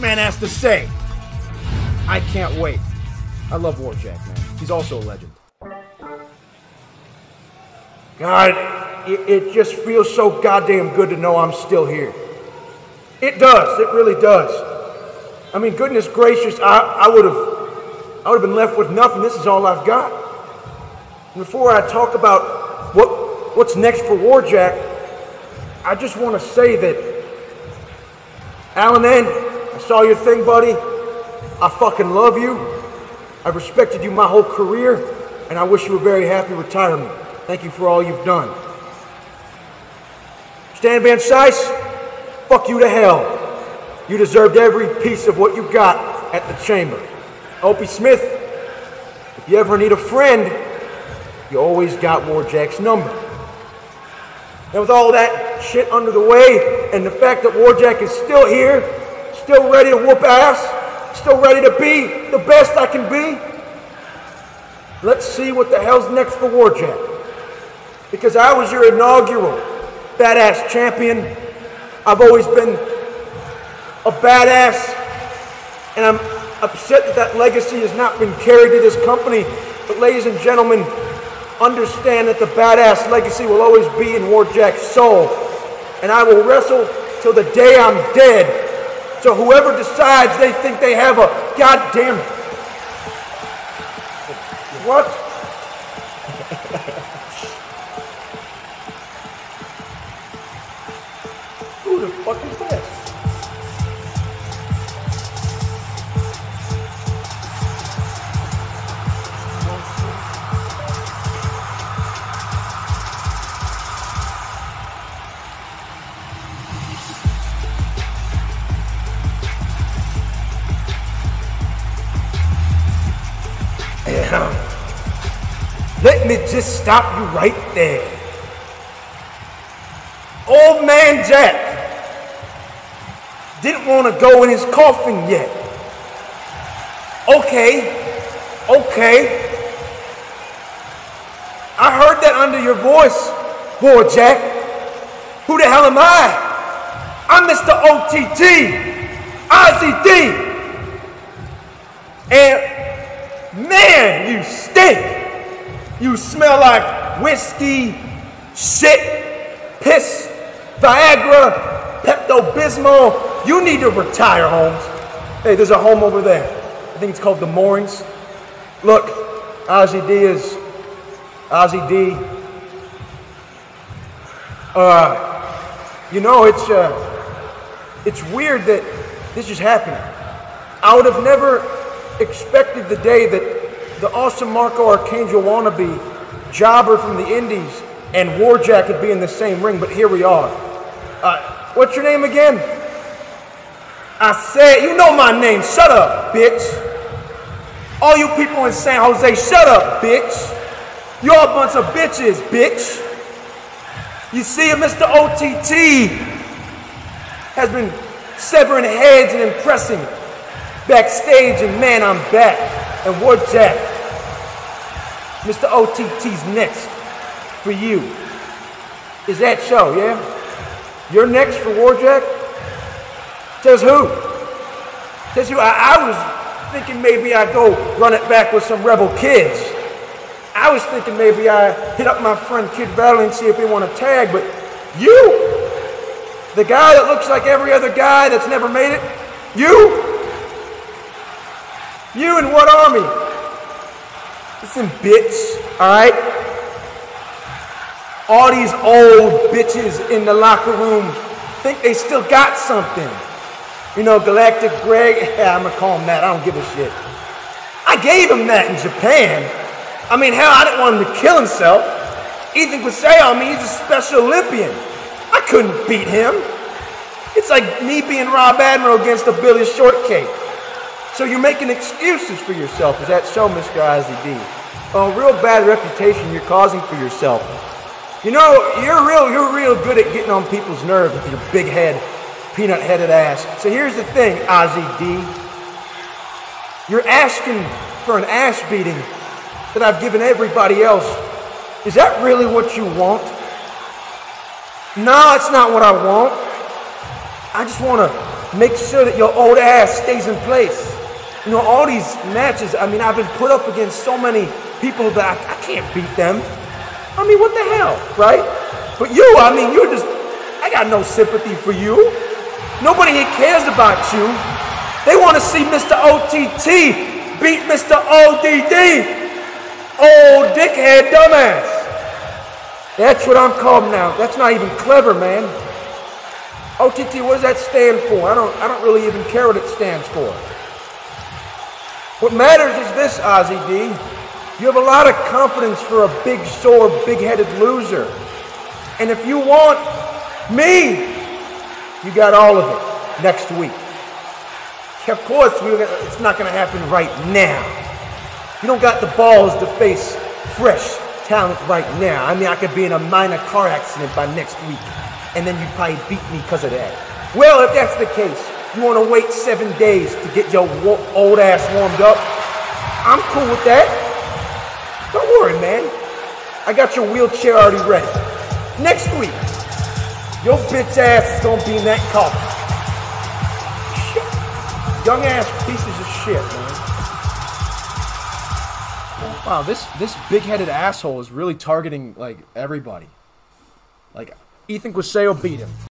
man has to say. I can't wait. I love Warjack, man. He's also a legend. God, it, it just feels so goddamn good to know I'm still here. It does. It really does. I mean, goodness gracious, I, I would have I would have been left with nothing. This is all I've got. And before I talk about what what's next for Warjack, I just want to say that Alan I saw your thing, buddy. I fucking love you. I've respected you my whole career, and I wish you a very happy retirement. Thank you for all you've done. Stan Van Sice, fuck you to hell. You deserved every piece of what you got at the chamber. Opie Smith, if you ever need a friend, you always got Warjack's number. And with all that shit under the way, and the fact that Warjack is still here, still ready to whoop ass, still ready to be the best I can be, let's see what the hell's next for Warjack. Because I was your inaugural badass champion. I've always been a badass, and I'm upset that that legacy has not been carried to this company. But ladies and gentlemen, understand that the badass legacy will always be in Warjack's soul. And I will wrestle till the day I'm dead. So whoever decides they think they have a goddamn what? Who the fuck is that? Let me just stop you right there. Old man Jack didn't want to go in his coffin yet. Okay, okay. I heard that under your voice, boy Jack. Who the hell am I? I'm Mr. OTT, Ozzy D. And man, you stink. You smell like whiskey, shit, piss, Viagra, Pepto Bismol. You need to retire, Holmes. Hey, there's a home over there. I think it's called the Moorings. Look, Ozzy D is Ozzy D. Uh, you know, it's uh, it's weird that this is happening. I would have never expected the day that the awesome Marco Archangel wannabe, jobber from the Indies, and Warjack could be in the same ring, but here we are. Uh, what's your name again? I said, you know my name. Shut up, bitch. All you people in San Jose, shut up, bitch. You're a bunch of bitches, bitch. You see, Mr. OTT has been severing heads and impressing backstage, and man, I'm back. And Warjack, Mr. OTT's next for you. Is that so, yeah? You're next for Warjack? Says who? Says who? I, I was thinking maybe I'd go run it back with some rebel kids. I was thinking maybe I hit up my friend Kid Valley and see if he want to tag, but you? The guy that looks like every other guy that's never made it? You? You in what army? Listen, bitch, alright? All these old bitches in the locker room think they still got something. You know, Galactic Greg, yeah, I'm gonna call him that, I don't give a shit. I gave him that in Japan. I mean, hell, I didn't want him to kill himself. Ethan could say on me, he's a Special Olympian. I couldn't beat him. It's like me being Rob Admiral against a Billy Shortcake. So you're making excuses for yourself. Is that so, Mr. Ozzy D. A real bad reputation you're causing for yourself. You know, you're real, you're real good at getting on people's nerves with your big head, peanut-headed ass. So here's the thing, Ozzy D. You're asking for an ass beating that I've given everybody else. Is that really what you want? No, it's not what I want. I just want to make sure that your old ass stays in place. You know, all these matches, I mean, I've been put up against so many people that I, I can't beat them. I mean, what the hell, right? But you, I mean, you're just, I got no sympathy for you. Nobody here cares about you. They want to see Mr. OTT beat Mr. ODD. Old dickhead dumbass. That's what I'm called now. That's not even clever, man. OTT, what does that stand for? I don't, I don't really even care what it stands for. What matters is this, Ozzy D. You have a lot of confidence for a big, sore, big-headed loser. And if you want me, you got all of it next week. Of course, it's not going to happen right now. You don't got the balls to face fresh talent right now. I mean, I could be in a minor car accident by next week, and then you'd probably beat me because of that. Well, if that's the case, you want to wait seven days to get your old ass warmed up? I'm cool with that. Don't worry, man. I got your wheelchair already ready. Next week, your bitch ass is gonna be in that coffin. Young ass pieces of shit, man. Wow, this this big-headed asshole is really targeting like everybody. Like Ethan Quaseo beat him.